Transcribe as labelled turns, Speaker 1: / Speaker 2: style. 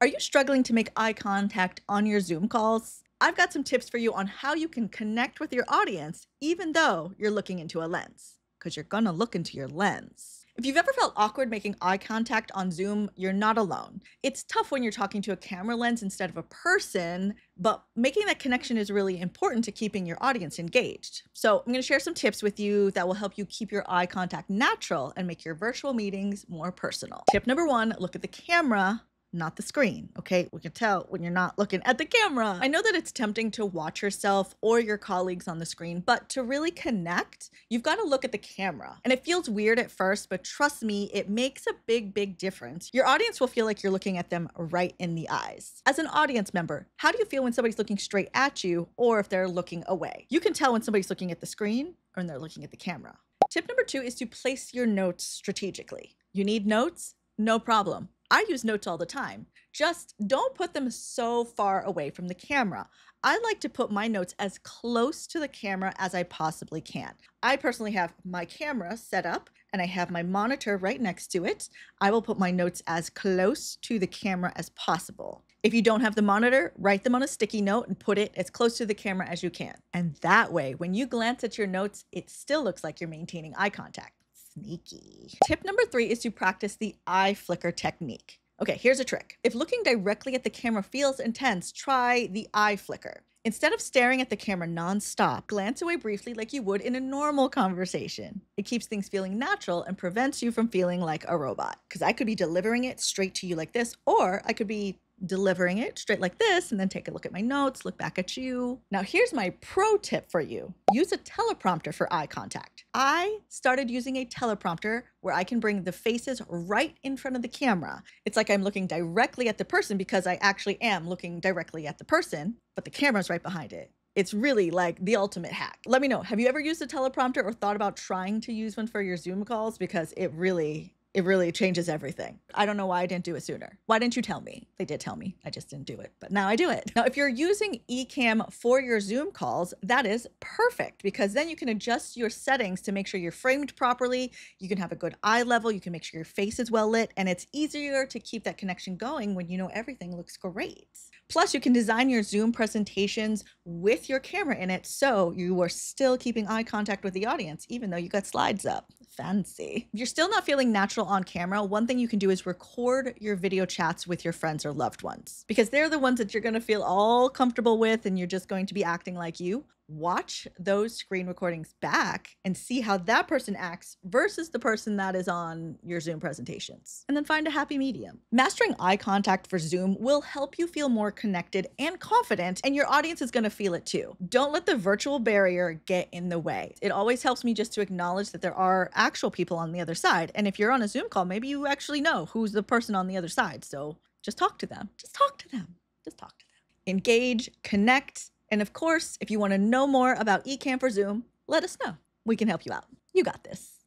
Speaker 1: Are you struggling to make eye contact on your Zoom calls? I've got some tips for you on how you can connect with your audience even though you're looking into a lens, because you're gonna look into your lens. If you've ever felt awkward making eye contact on Zoom, you're not alone. It's tough when you're talking to a camera lens instead of a person, but making that connection is really important to keeping your audience engaged. So, I'm gonna share some tips with you that will help you keep your eye contact natural and make your virtual meetings more personal. Tip number one look at the camera not the screen. Okay. We can tell when you're not looking at the camera. I know that it's tempting to watch yourself or your colleagues on the screen, but to really connect, you've got to look at the camera. And it feels weird at first, but trust me, it makes a big, big difference. Your audience will feel like you're looking at them right in the eyes. As an audience member, how do you feel when somebody's looking straight at you or if they're looking away? You can tell when somebody's looking at the screen or when they're looking at the camera. Tip number two is to place your notes strategically. You need notes? No problem. I use notes all the time. Just don't put them so far away from the camera. I like to put my notes as close to the camera as I possibly can. I personally have my camera set up and I have my monitor right next to it. I will put my notes as close to the camera as possible. If you don't have the monitor, write them on a sticky note and put it as close to the camera as you can. And that way, when you glance at your notes, it still looks like you're maintaining eye contact. Sneaky. Tip number three is to practice the eye flicker technique. Okay, here's a trick. If looking directly at the camera feels intense, try the eye flicker. Instead of staring at the camera nonstop, glance away briefly like you would in a normal conversation. It keeps things feeling natural and prevents you from feeling like a robot. Because I could be delivering it straight to you like this, or I could be delivering it straight like this and then take a look at my notes, look back at you. Now, here's my pro tip for you use a teleprompter for eye contact. I started using a teleprompter where I can bring the faces right in front of the camera. It's like I'm looking directly at the person because I actually am looking directly at the person, but the camera's right behind it. It's really like the ultimate hack. Let me know. Have you ever used a teleprompter or thought about trying to use one for your Zoom calls? Because it really it really changes everything. I don't know why I didn't do it sooner. Why didn't you tell me? They did tell me. I just didn't do it, but now I do it. Now, if you're using Ecamm for your Zoom calls, that is perfect because then you can adjust your settings to make sure you're framed properly. You can have a good eye level. You can make sure your face is well lit, and it's easier to keep that connection going when you know everything looks great. Plus, you can design your Zoom presentations with your camera in it so you are still keeping eye contact with the audience, even though you got slides up fancy. If you're still not feeling natural on camera, one thing you can do is record your video chats with your friends or loved ones because they're the ones that you're going to feel all comfortable with and you're just going to be acting like you watch those screen recordings back and see how that person acts versus the person that is on your Zoom presentations. And then find a happy medium. Mastering eye contact for Zoom will help you feel more connected and confident, and your audience is going to feel it too. Don't let the virtual barrier get in the way. It always helps me just to acknowledge that there are actual people on the other side. And if you're on a Zoom call, maybe you actually know who's the person on the other side. So just talk to them. Just talk to them. Just talk to them. Engage, connect, and of course, if you want to know more about Ecamm or Zoom, let us know. We can help you out. You got this.